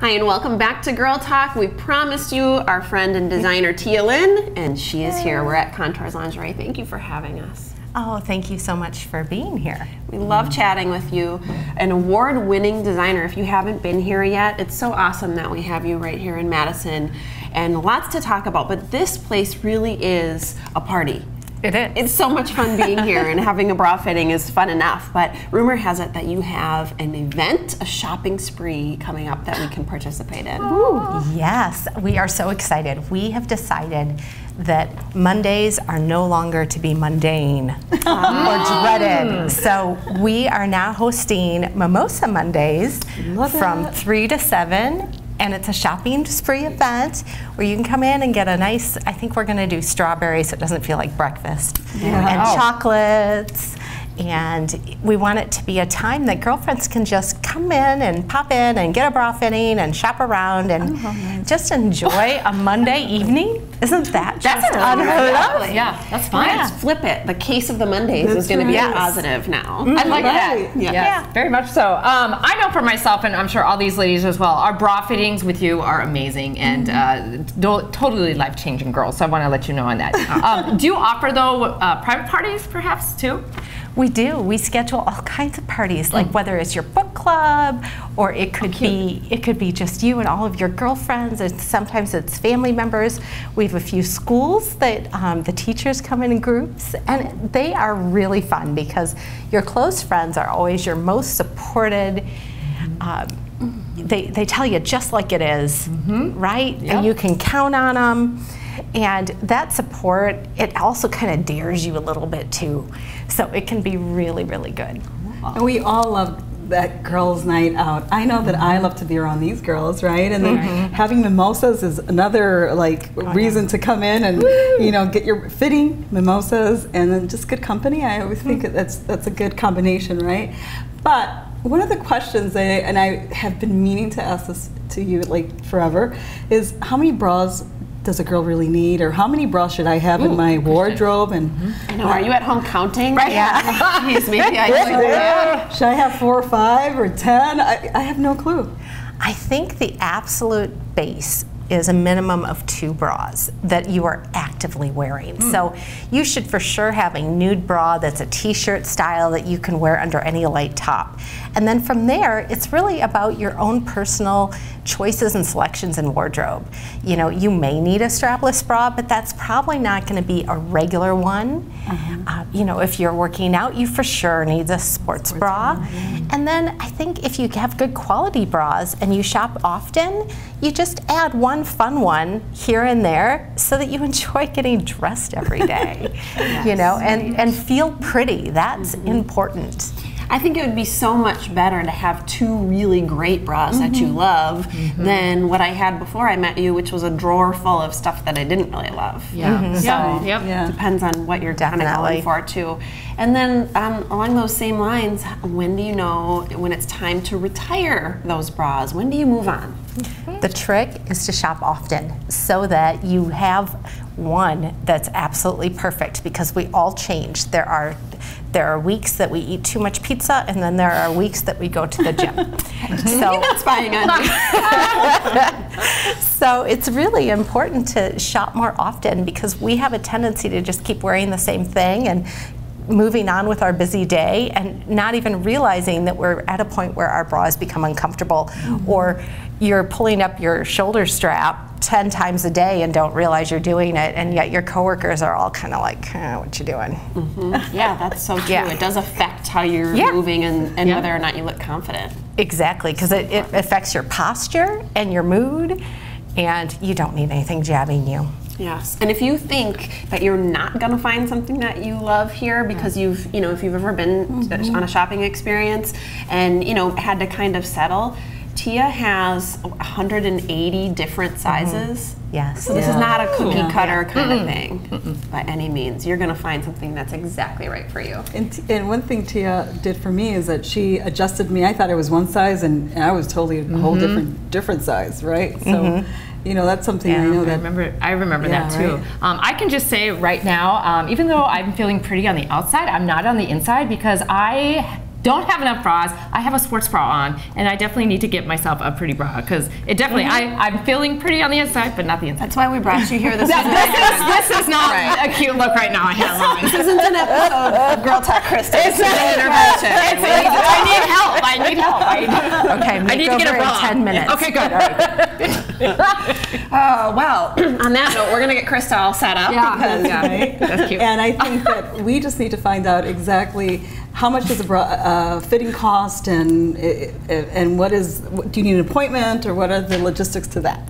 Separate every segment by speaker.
Speaker 1: Hi, and welcome back to Girl Talk. We promised you our friend and designer Tia Lyn, and she is here. We're at Contours Lingerie. Thank you for having us.
Speaker 2: Oh, thank you so much for being here.
Speaker 1: We love chatting with you. An award winning designer. If you haven't been here yet, it's so awesome that we have you right here in Madison and lots to talk about. But this place really is a party.
Speaker 2: It is.
Speaker 1: It's so much fun being here, and having a bra fitting is fun enough. But rumor has it that you have an event, a shopping spree coming up that we can participate in.
Speaker 2: Ooh, yes, we are so excited. We have decided that Mondays are no longer to be mundane or dreaded. So we are now hosting Mimosa Mondays
Speaker 3: Love
Speaker 2: from
Speaker 3: it.
Speaker 2: 3 to 7 and it's a shopping spree event where you can come in and get a nice i think we're going to do strawberries so it doesn't feel like breakfast. And oh. chocolates and we want it to be a time that girlfriends can just come in and pop in and get a bra fitting and shop around and just enjoy a monday evening isn't that
Speaker 4: That's
Speaker 2: just
Speaker 4: a
Speaker 2: unheard of
Speaker 4: Yeah, that's fine.
Speaker 1: Let's flip it. The case of the Mondays is
Speaker 3: That's
Speaker 1: going to be
Speaker 3: right.
Speaker 1: a positive now.
Speaker 4: I like that.
Speaker 3: Right.
Speaker 1: Yeah.
Speaker 4: Yes,
Speaker 2: Yeah.
Speaker 4: very much so. Um, I know for myself, and I'm sure all these ladies as well, our bra fittings with you are amazing and uh, totally life changing, girls. So I want to let you know on that. um, do you offer though uh, private parties, perhaps too?
Speaker 2: We do. We schedule all kinds of parties, like whether it's your book club or it could be it could be just you and all of your girlfriends. And sometimes it's family members. We have a few schools that um, the teachers come in in groups, and they are really fun because your close friends are always your most supported. Um, they, they tell you just like it is, right? And you can count on them. And that support, it also kind of dares you a little bit too. So it can be really, really good.
Speaker 3: And we all love that girls' night out. I know that I love to be around these girls, right? And then mm-hmm. having mimosas is another like oh, reason to come in and you know get your fitting mimosas and then just good company. I always think that that's that's a good combination, right? But one of the questions I, and I have been meaning to ask this to you like forever is how many bras does a girl really need, or how many bras should I have in my wardrobe? And mm-hmm.
Speaker 1: I know. Are you at home counting? Right. Yeah. Jeez, maybe I should. Yeah.
Speaker 3: should I have four or five or ten? I, I have no clue.
Speaker 2: I think the absolute base is a minimum of two bras that you are actively wearing. Hmm. So you should for sure have a nude bra that's a t-shirt style that you can wear under any light top. And then from there, it's really about your own personal choices and selections in wardrobe. You know, you may need a strapless bra, but that's probably not going to be a regular one. Uh, you know, if you're working out, you for sure need a sports, bra. And then I think if you have good quality bras and you shop often, you just add one fun one here and there so that you enjoy getting dressed every day. You know, and, and feel pretty. That's important.
Speaker 1: I think it would be so much better to have two really great bras that you mm-hmm. love mm-hmm. than what I had before I met you, which was a drawer full of stuff that I didn't really love.
Speaker 4: Yeah. Mm-hmm.
Speaker 1: So
Speaker 4: Yep.
Speaker 3: Yeah.
Speaker 1: depends on what you're kind of
Speaker 2: Definitely.
Speaker 1: going for too. And then um, along those same lines, when do you know when it's time to retire those bras? When do you move on?
Speaker 2: The trick is to shop often so that you have one that's absolutely perfect because we all change. There are there are weeks that we eat too much pizza and then there are weeks that we go to the gym. so
Speaker 1: You're not spying on me.
Speaker 2: so it's really important to shop more often because we have a tendency to just keep wearing the same thing and moving on with our busy day and not even realizing that we're at a point where our bras become uncomfortable or you're pulling up your shoulder strap 10 times a day and don't realize you're doing it and yet your coworkers are all kind of like eh, what you doing
Speaker 1: yeah, that's so true.
Speaker 2: Yeah.
Speaker 1: It does affect how you're
Speaker 2: Yeah.
Speaker 1: moving and, and
Speaker 4: Yeah.
Speaker 1: whether or not you look confident.
Speaker 2: exactly because it, it affects your posture and your mood and you don't need anything jabbing you
Speaker 1: Yes, and if you think that you're not going to find something that you love here because you've, you know, if you've ever been to- on a shopping experience and, you know, had to kind of settle, Tia has 180 different mm-hmm. sizes.
Speaker 2: yes
Speaker 1: So this is not a cookie
Speaker 3: Yeah.
Speaker 1: cutter kind of thing by any means. You're going to find something that's exactly right for you.
Speaker 3: And, t- and one thing Tia did for me is that she adjusted me. I thought it was one size, and, and I was totally a whole mm-hmm. different different size, right? So, you know, that's something I know
Speaker 4: I
Speaker 3: that.
Speaker 4: remember. I remember
Speaker 3: Yeah,
Speaker 4: that too.
Speaker 3: right.
Speaker 4: Um, I can just say right now, um, even though I'm feeling pretty on the outside, I'm not on the inside because I don't have enough bras. I have a sports bra on, and I definitely need to get myself a pretty bra because it definitely.
Speaker 1: Mm-hmm.
Speaker 4: I, I'm feeling pretty on the inside, but not the inside.
Speaker 1: That's why we brought you here this
Speaker 4: This is, this is not a cute look right now. I have on.
Speaker 1: This isn't an episode of Girl Talk Krista. This is an intervention.
Speaker 4: it's- I need help. I need help. I,
Speaker 2: Okay,
Speaker 4: I need to get a bra.
Speaker 2: in 10 minutes.
Speaker 4: Okay, good.
Speaker 1: Oh, well, on that note, we're going to get Krista all set up.
Speaker 4: Yeah.
Speaker 1: because-.
Speaker 4: That's cute.
Speaker 3: And I think that we just need to find out exactly how much does a bra uh, fitting cost, and and what is do you need an appointment, or what are the logistics to that?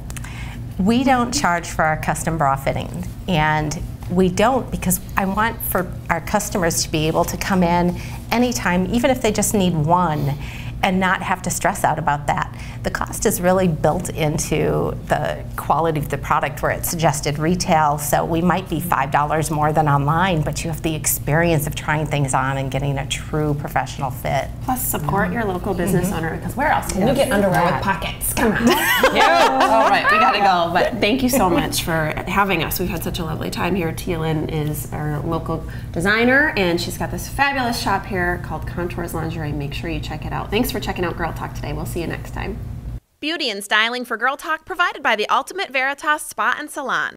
Speaker 2: We don't charge for our custom bra fitting, and we don't because I want for our customers to be able to come in anytime, even if they just need one, and not have to stress out about that. The cost is really built into the quality of the product where it's suggested retail, so we might be $5 more than online, but you have the experience of trying things on and getting a true professional fit.
Speaker 1: Plus, support your local business mm-hmm. owner because where else can you get underwear with pockets? Come on. All right, we gotta go. But thank you so much for having us. We've had such a lovely time here. Tia Lyn is our local designer, and she's got this fabulous shop here called Contours Lingerie. Make sure you check it out. Thanks for checking out Girl Talk today. We'll see you next time.
Speaker 5: Beauty and styling for Girl Talk provided by the Ultimate Veritas Spa and Salon.